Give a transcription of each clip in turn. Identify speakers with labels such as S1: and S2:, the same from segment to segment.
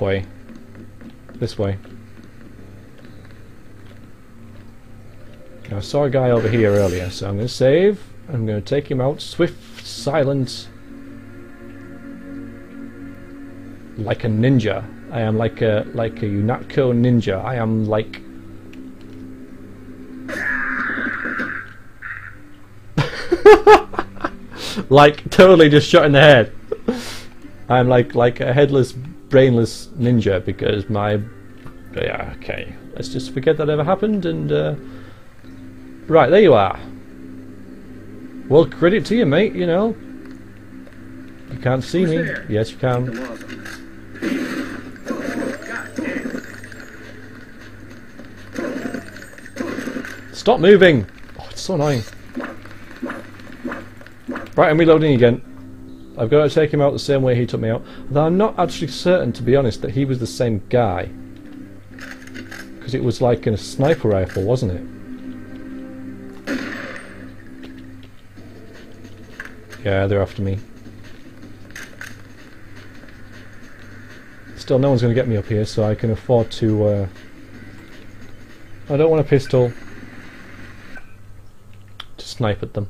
S1: way. This way. I saw a guy over here earlier, so I'm going to save. I'm going to take him out. Swift, silent. Like a ninja. I am like a like a UNATCO ninja. I am like like totally just shot in the head. I'm like like a headless, brainless ninja because my yeah okay. Let's just forget that ever happened and uh, right there you are. Well, credit to you, mate. You know you can't see
S2: Who's
S1: me.
S2: there?
S1: Yes, you can.
S2: laws on this. God damn.
S1: Stop moving! Oh, it's so annoying. Right, I'm reloading again. I've got to take him out the same way he took me out. Though I'm not actually certain, to be honest, that he was the same guy. Because it was like in a sniper rifle, wasn't it? Yeah, they're after me. Still, no one's going to get me up here, so I can afford to... Uh... I don't want a pistol to snipe at them.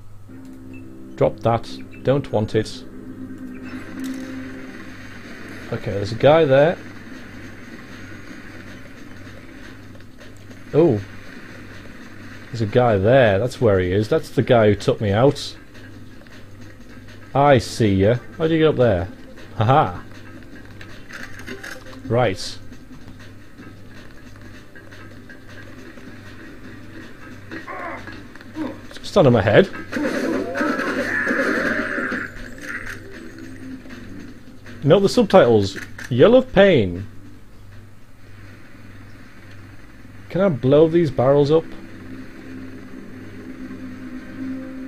S1: Drop that. Don't want it. Okay, there's a guy there. Oh. There's a guy there. That's where he is. That's the guy who took me out. I see ya. How'd you get up there? Haha. Right. Stand on my head. Note the subtitles. Yell of pain. Can I blow these barrels up? I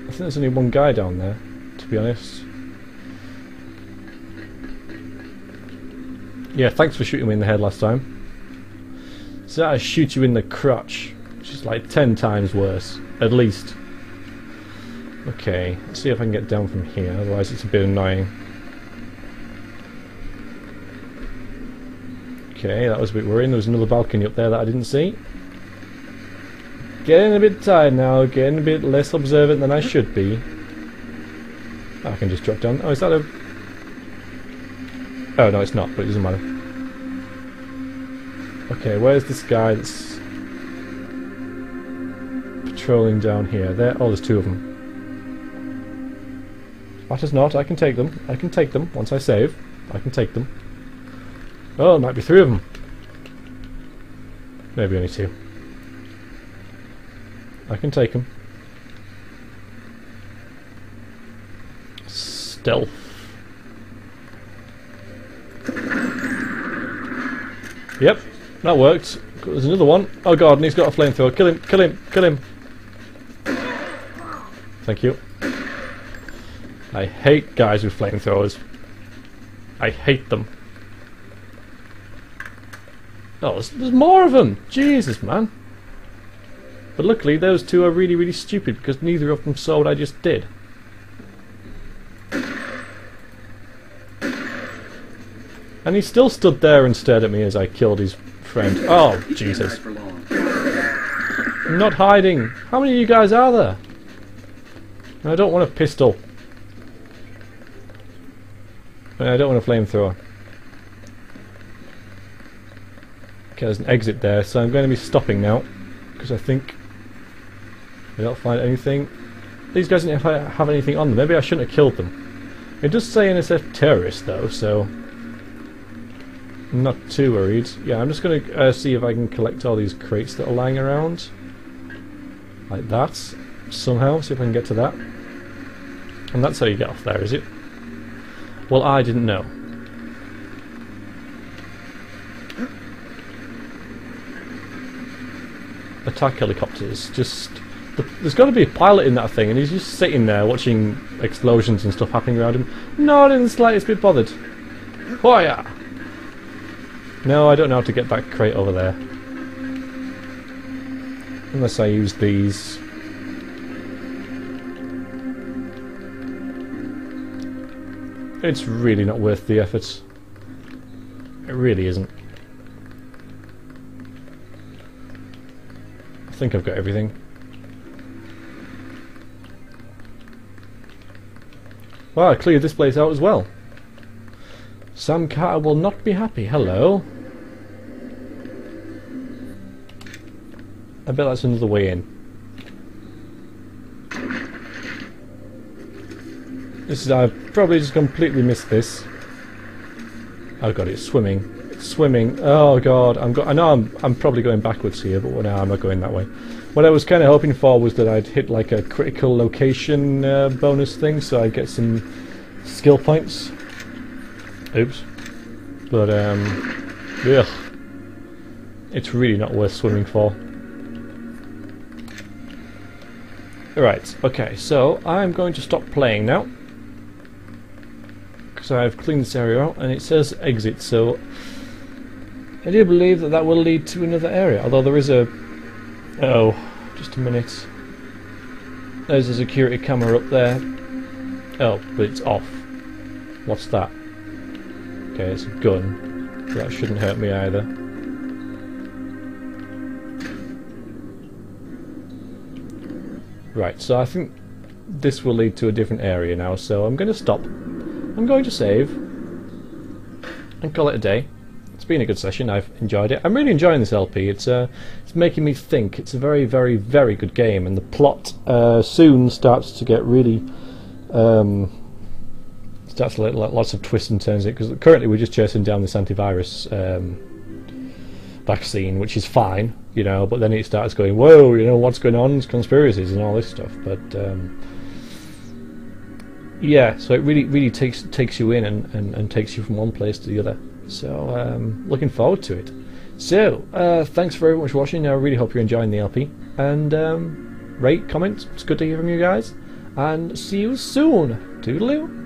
S1: think there's only one guy down there, to be honest. Yeah, thanks for shooting me in the head last time. So I shoot you in the crotch, which is like ten times worse, at least. Okay, let's see if I can get down from here, otherwise it's a bit annoying. Okay, that was a bit worrying. There was another balcony up there that I didn't see. Getting a bit tired now, getting a bit less observant than I should be. I can just drop down. Oh, is that a... Oh, no, it's not, but it doesn't matter. Okay, where's this guy that's patrolling down here? There. Oh, there's two of them. Matters not. I can take them. I can take them once I save. I can take them. Oh, might be three of them. Maybe only two. I can take them. Stealth. Yep, that worked. There's another one. Oh god, and he's got a flamethrower. Kill him, kill him, kill him. Thank you. I hate guys with flamethrowers. I hate them. Oh, there's, there's more of them! Jesus, man. But luckily, those two are really, really stupid because neither of them saw what I just did. And he still stood there and stared at me as I killed his friend. Oh, Jesus.
S2: hide for long.
S1: I'm not hiding. How many of you guys are there? I don't want a pistol. I don't want a flamethrower. There's an exit there, so I'm going to be stopping now. Because I think I don't find anything. These guys didn't have have anything on them. Maybe I shouldn't have killed them. It does say NSF terrorist though, so I'm not too worried. Yeah, I'm just going to uh, see if I can collect all these crates that are lying around. Like that. Somehow, see if I can get to that. And that's how you get off there, is it? Well, I didn't know. Attack helicopters. Just. The, there's got to be a pilot in that thing, and he's just sitting there watching explosions and stuff happening around him. Not in the slightest bit bothered. Hoya! Uh, no, I don't know how to get that crate over there. Unless I use these. It's really not worth the effort. It really isn't. Think I've got everything. Well, I cleared this place out as well. Sam Carter will not be happy. Hello. I bet that's another way in. This is I've probably just completely missed this. Oh god, it's swimming. Swimming. Oh god, I'm go I know I'm I'm probably going backwards here, but now I'm not going that way. What I was kind of hoping for was that I'd hit like a critical location uh, bonus thing, so I'd get some skill points. Oops. But um, ugh, it's really not worth swimming for. Right, okay, so I'm going to stop playing now. Because I've cleaned this area out and it says exit, so I do believe that that will lead to another area. Although there is a... Oh, just a minute. There's a security camera up there. Oh, but it's off. What's that? Okay, it's a gun. That shouldn't hurt me either. Right, so I think this will lead to a different area now, so I'm going to stop. I'm going to save and call it a day. It's been a good session. I've enjoyed it. I'm really enjoying this LP. It's uh, it's making me think. It's a very, very, very good game, and the plot uh, soon starts to get really um, starts to let lots of twists and turns. It because currently we're just chasing down this antivirus um, vaccine, which is fine, you know. But then it starts going, whoa, you know, what's going on? It's conspiracies and all this stuff. But um, yeah, so it really, really takes takes you in and, and, and takes you from one place to the other. So um, looking forward to it. So uh, thanks very much for watching. I really hope you're enjoying the LP and um, rate, comment. It's good to hear from you guys. And see you soon. Toodaloo.